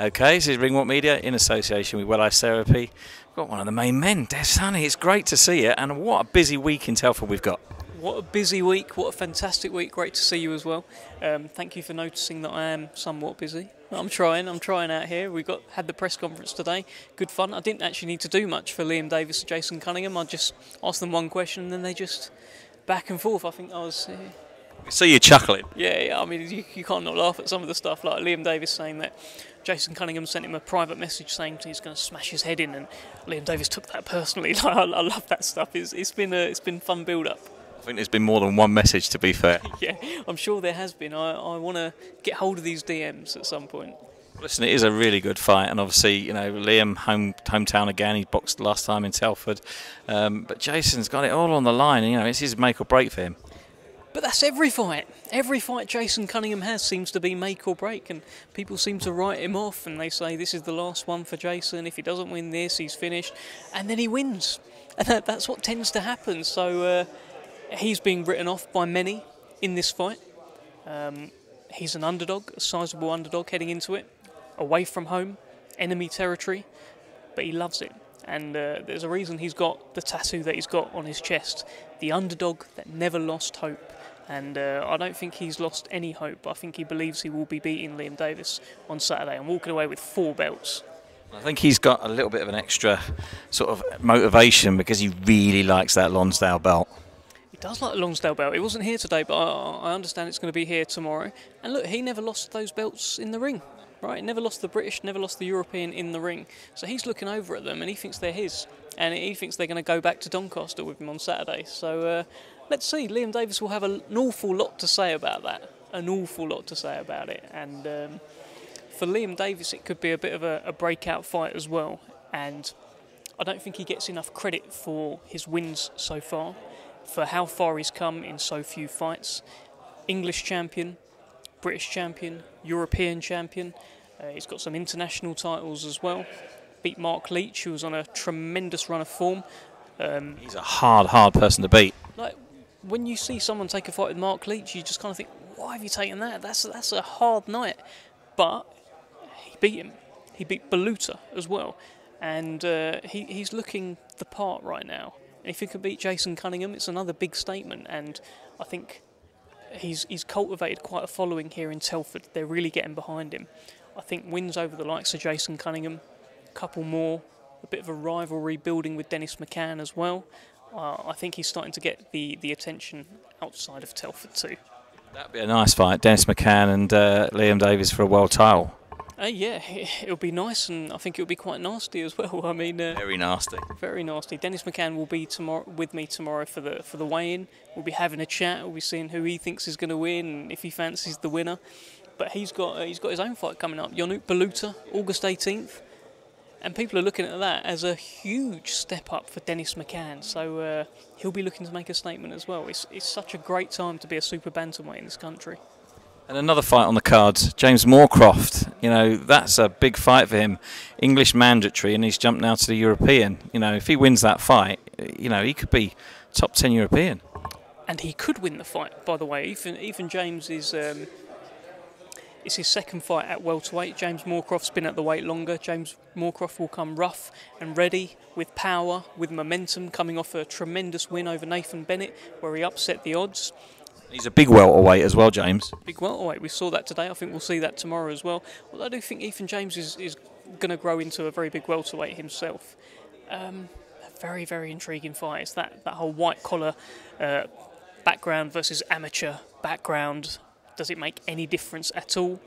Okay, this is Ringwalk Media in association with Well Ice Therapy. We've got one of the main men, Dev Sahni. It's great to see you, and what a busy week in Telford we've got. What a busy week, what a fantastic week. Great to see you as well. Um, thank you for noticing that I am somewhat busy. I'm trying, I'm trying out here. We got had the press conference today. Good fun. I didn't actually need to do much for Liam Davis and Jason Cunningham. I just asked them one question and then they just back and forth. I think I was. Uh, See you chuckling. yeah, yeah, I mean, you, you can't not laugh at some of the stuff. Like Liam Davis saying that Jason Cunningham sent him a private message saying he's going to smash his head in, and Liam Davis took that personally. I, I love that stuff. It's, it's been a it's been fun build up. I think there's been more than one message, to be fair. Yeah, I'm sure there has been. I, I want to get hold of these DMs at some point. Listen, it is a really good fight, and obviously, you know, Liam, home hometown again. He boxed last time in Telford, um, but Jason's got it all on the line. And, you know, it's his make or break for him. But that's every fight. Every fight Jason Cunningham has seems to be make or break, and people seem to write him off and they say this is the last one for Jason. If he doesn't win this, he's finished, and then he wins, and that, that's what tends to happen. So uh, he's being written off by many in this fight. Um, he's an underdog, a sizable underdog heading into it, away from home, enemy territory, but he loves it. And uh, there's a reason he's got the tattoo that he's got on his chest the underdog that never lost hope. And uh, I don't think he's lost any hope. I think he believes he will be beating Liam Davis on Saturday and walking away with four belts. I think he's got a little bit of an extra sort of motivation because he really likes that Lonsdale belt. He does like the Lonsdale belt. It wasn't here today, but I, I understand it's going to be here tomorrow. And look, he never lost those belts in the ring, right? Never lost the British, never lost the European in the ring. So he's looking over at them and he thinks they're his. And he thinks they're going to go back to Doncaster with him on Saturday. So uh, let's see. Liam Davis will have an awful lot to say about that. An awful lot to say about it. And um, for Liam Davis, it could be a bit of a, a breakout fight as well. And I don't think he gets enough credit for his wins so far, for how far he's come in so few fights. English champion, British champion, European champion. Uh, he's got some international titles as well. Beat Mark Leach, who was on a tremendous run of form. Um, He's a hard, hard person to beat. like when you see someone take a fight with Mark Leach, you just kind of think, why have you taken that? That's that's a hard night. But he beat him. He beat Baluta as well, and uh, he he's looking the part right now. And if he can beat Jason Cunningham, it's another big statement. And I think he's he's cultivated quite a following here in Telford. They're really getting behind him. I think wins over the likes of Jason Cunningham, a couple more, a bit of a rivalry building with Dennis McCann as well. Uh, I think he's starting to get the, the attention outside of Telford too. That'd be a nice fight. Dennis McCann and uh, Liam Davis for a world title. Uh, yeah, it'll be nice, and I think it'll be quite nasty as well. I mean, uh, Very nasty. very nasty. Dennis McCann will be tomorrow with me tomorrow for the for the weigh-in. We'll be having a chat. We'll be seeing who he thinks is going to win, and if he fancies the winner. But he's got uh, he's got his own fight coming up. Ionut Baluta, August 18th, and people are looking at that as a huge step up for Dennis McCann. So uh, he'll be looking to make a statement as well. It's it's such a great time to be a super bantamweight in this country. And another fight on the cards, James Moorcroft. You know, that's a big fight for him. English mandatory, and he's jumped now to the European. You know, if he wins that fight, you know, he could be top 10 European. and he could win the fight. By the way, Even, Ethan James is um, it's his second fight at welterweight. James Moorcroft's been at the weight longer. James Moorcroft will come rough and ready with power, with momentum, coming off a tremendous win over Nathan Bennett, where he upset the odds. He's a big welterweight as well, James. Big welterweight. We saw that today. I think we'll see that tomorrow as well. Although I do think Ethan James is, is going to grow into a very big welterweight himself. Um, a very, very intriguing fight. It's that, that whole white collar uh, background versus amateur background. Does it make any difference at all?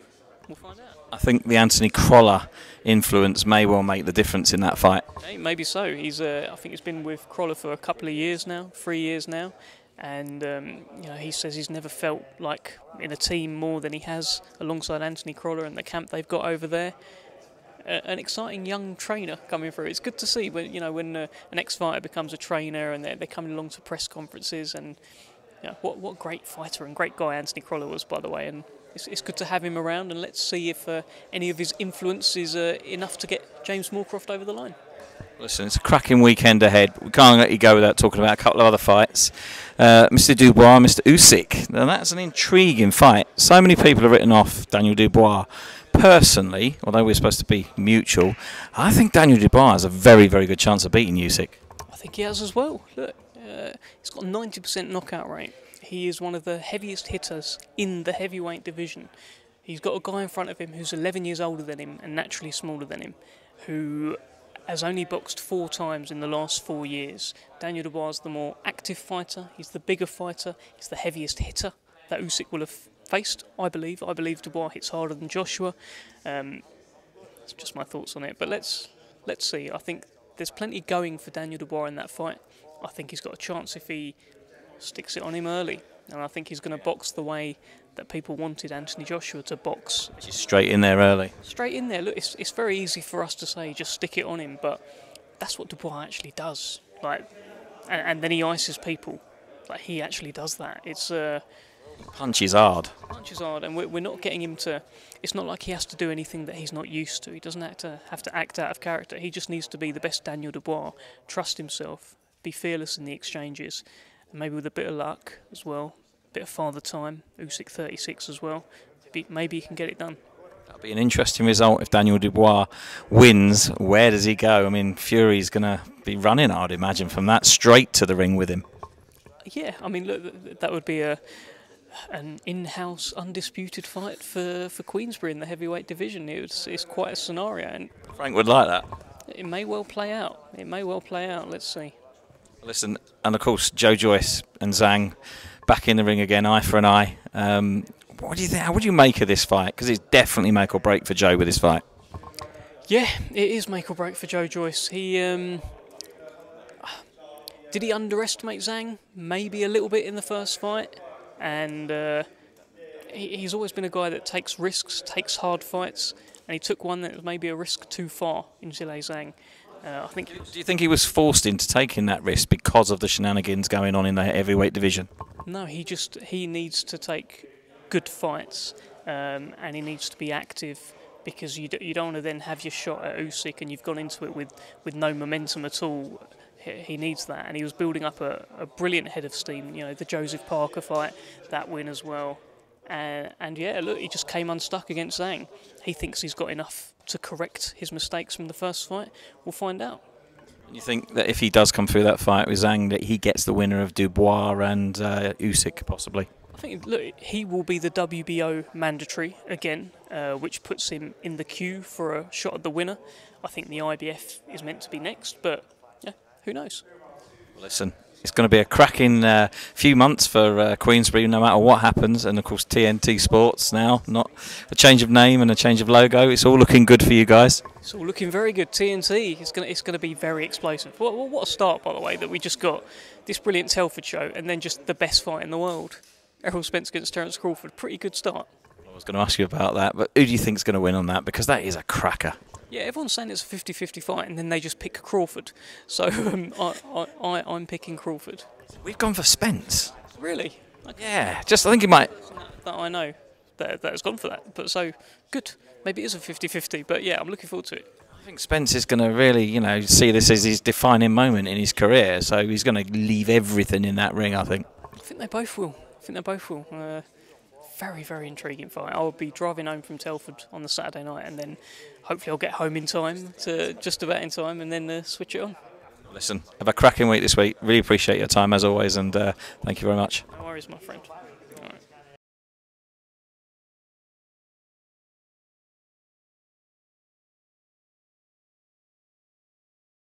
We'll find out. I think the Anthony Crolla influence may well make the difference in that fight. Hey, maybe so. He's, uh, I think he's been with Crolla for a couple of years now, three years now, and um, you know he says he's never felt like in a team more than he has alongside Anthony Crolla and the camp they've got over there. Uh, an exciting young trainer coming through. It's good to see when you know when uh, an ex-fighter becomes a trainer and they're, they're coming along to press conferences and you know, what what a great fighter and great guy Anthony Crolla was by the way and. It's, it's good to have him around, and let's see if uh, any of his influence is uh, enough to get James Moorcroft over the line. Listen, it's a cracking weekend ahead. We can't let you go without talking about a couple of other fights. Uh, Mr. Dubois, Mr. Usyk. Now that's an intriguing fight. So many people have written off Daniel Dubois, personally, although we're supposed to be mutual, I think Daniel Dubois has a very, very good chance of beating Usyk. I think he has as well. Look, uh, he's got a 90% knockout rate. He is one of the heaviest hitters in the heavyweight division. He's got a guy in front of him who's 11 years older than him and naturally smaller than him, who has only boxed four times in the last four years. Daniel Dubois is the more active fighter, he's the bigger fighter, he's the heaviest hitter that Usyk will have faced, I believe. I believe Dubois hits harder than Joshua. Um, it's just my thoughts on it. But let's let's see. I think there's plenty going for Daniel Dubois in that fight. I think he's got a chance if he sticks it on him early. And I think he's going to box the way that people wanted Anthony Joshua to box. Just straight in there early. Straight in there. Look, it's, it's very easy for us to say just stick it on him, but that's what Dubois actually does. Like, and, and then he ices people. Like he actually does that. It's uh, punches hard. Punches hard, and we're, we're not getting him to. It's not like he has to do anything that he's not used to. He doesn't have to have to act out of character. He just needs to be the best Daniel Dubois. Trust himself. Be fearless in the exchanges, and maybe with a bit of luck as well a bit of father time. Usyk 36 as well. Maybe, he can get it done. That'll be an interesting result if Daniel Dubois wins. Where does he go? I mean, Fury's going to be running, I'd imagine, from that straight to the ring with him. Yeah, I mean, look, that would be a an in-house undisputed fight for, for Queensberry in the heavyweight division. It's, it's quite a scenario, and Frank would like that. It may well play out. It may well play out. Let's see. Listen, and of course, Joe Joyce and Zhang back in the ring again, eye for an eye. Um, what do you think? How would you make of this fight? Because it's definitely make or break for Joe with this fight. Yeah, it is make or break for Joe Joyce. He um, did he underestimate Zhang? Maybe a little bit in the first fight, and uh, he, he's always been a guy that takes risks, takes hard fights, and he took one that was maybe a risk too far in Zhilei Zhang. Uh, I think. Do you think he was forced into taking that risk because of the shenanigans going on in the heavyweight division? No, he just he needs to take good fights, um, and he needs to be active because you, do, you don't want to then have your shot at Usyk and you've gone into it with, with no momentum at all. He, he needs that, and he was building up a, a, brilliant head of steam. You know, the Joseph Parker fight, that win as well. Uh, and yeah, look, he just came unstuck against Zhang. He thinks he's got enough to correct his mistakes from the first fight. We'll find out. You think that if he does come through that fight with Zhang, that he gets the winner of Dubois and uh, Usyk possibly? I think look, he will be the WBO mandatory again, uh, which puts him in the queue for a shot at the winner. I think the IBF is meant to be next, but yeah, who knows? Listen, it's going to be a cracking uh, few months for uh, Queensberry, no matter what happens. And of course, TNT Sports now, not a change of name and a change of logo. It's all looking good for you guys. It's all looking very good. TNT, it's going to, it's going to be very explosive. What, what a start, by the way, that we just got this brilliant Telford show and then just the best fight in the world. Errol Spence against Terence Crawford. Pretty good start. I was going to ask you about that, but who do you think is going to win on that? Because that is a cracker. Yeah, everyone's saying it's a 50 50 fight, and then they just pick Crawford. So um, I, I, I'm picking Crawford. We've gone for Spence. Really? Okay. Yeah, just I think he might. That I know that, that has gone for that. But so, good. Maybe it is a 50 50, but yeah, I'm looking forward to it. I think Spence is going to really, you know, see this as his defining moment in his career. So he's going to leave everything in that ring, I think. I think they both will. I think they both will. Uh, very, very intriguing fight. I'll be driving home from Telford on the Saturday night, and then hopefully I'll get home in time to just about in time, and then uh, switch it on. Listen, have a cracking week this week. Really appreciate your time as always, and uh, thank you very much. No worries, my friend.